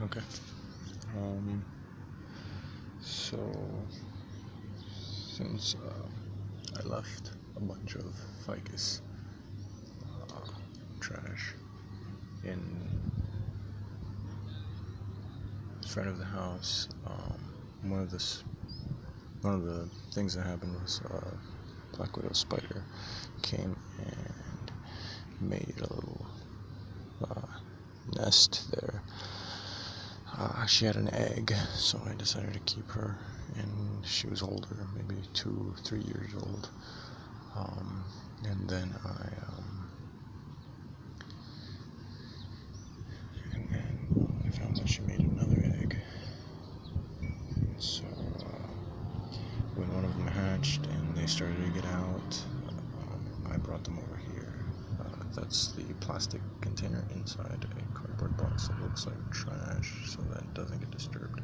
Okay. Um, so, since uh, I left a bunch of ficus uh, trash in front of the house, um, one of the one of the things that happened was uh, black widow spider came and made a little uh, nest there. Uh, she had an egg, so I decided to keep her, and she was older, maybe two, three years old. Um, and then I, um, and then I found that she made another egg. So uh, when one of them hatched and they started to get out, um, I brought them over here. That's the plastic container inside a cardboard box that looks like trash, so that it doesn't get disturbed.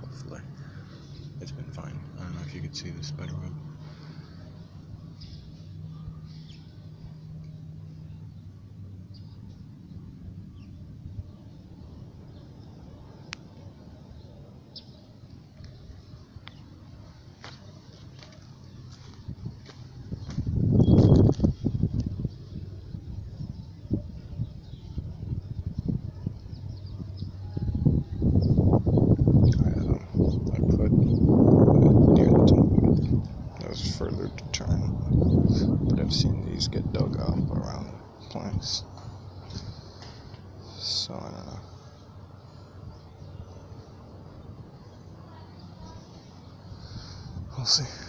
Hopefully, it's been fine. I don't know if you could see the spider web. I, um, I put it near the top. That further to turn, but I've seen these get dug up around plants. So I don't know. We'll see.